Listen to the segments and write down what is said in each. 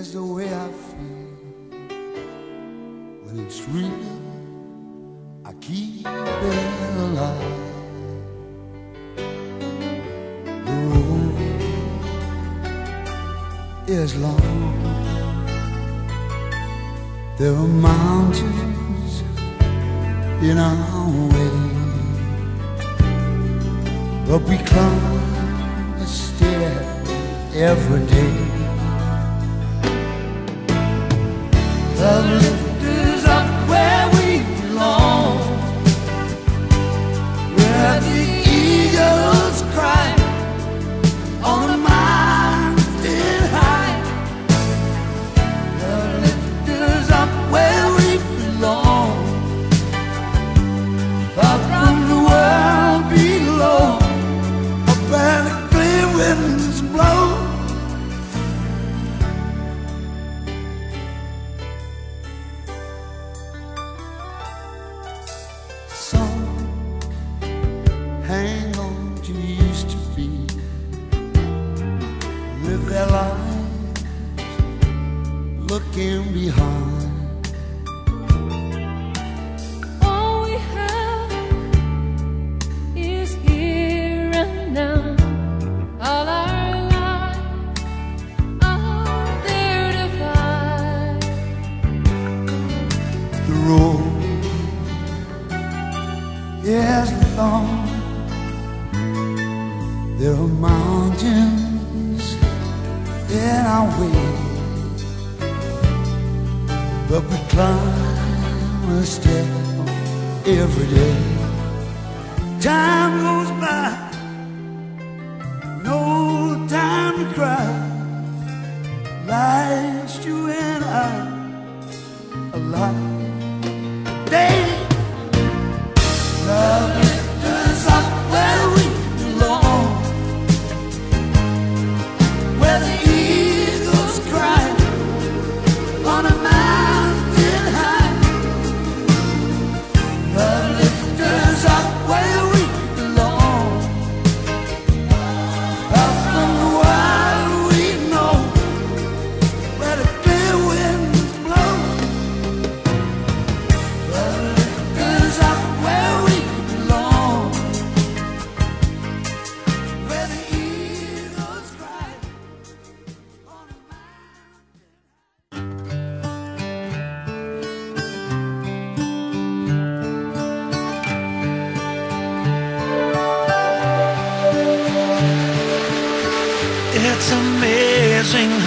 is the way I feel when it's real. I keep it alive. The road is long. There are mountains in our way, but we climb a stair every day. Love There are mountains in our way, but we climb a step every day. Time goes by, no time to cry. Life's you and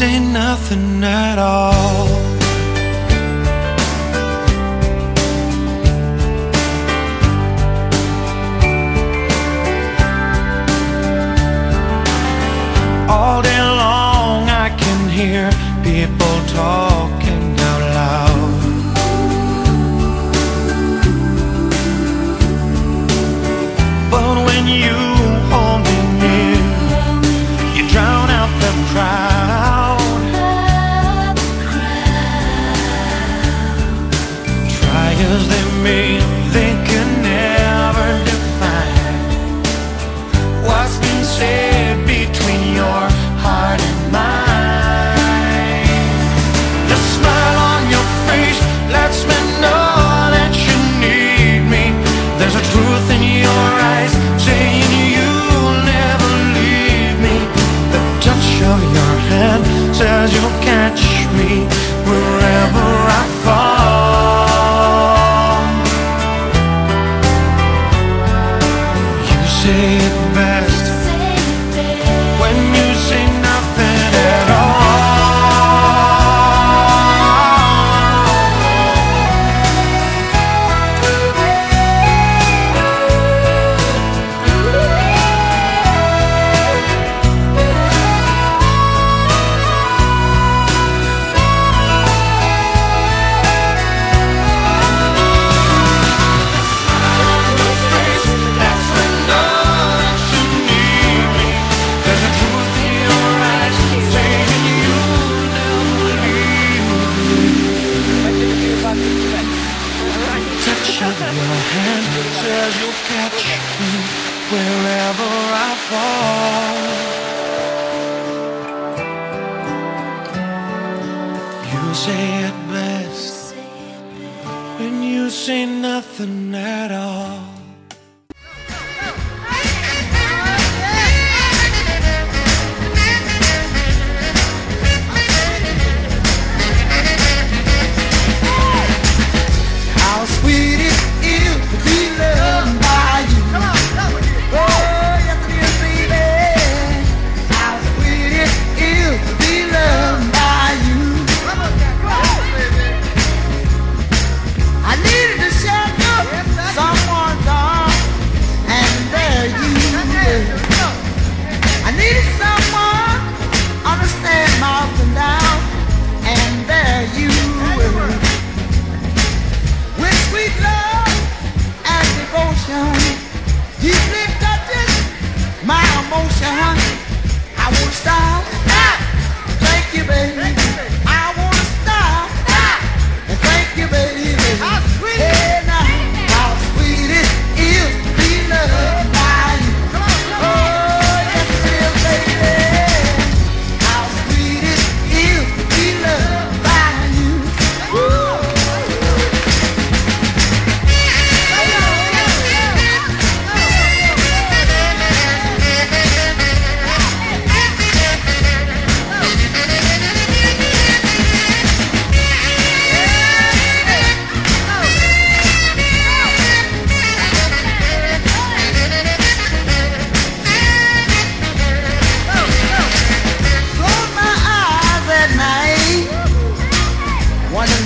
say nothing at all. All day long I can hear people talking out loud. But when you hold me near, you drown out the crowd. You say nothing at all.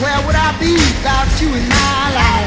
where would I be without you in my life?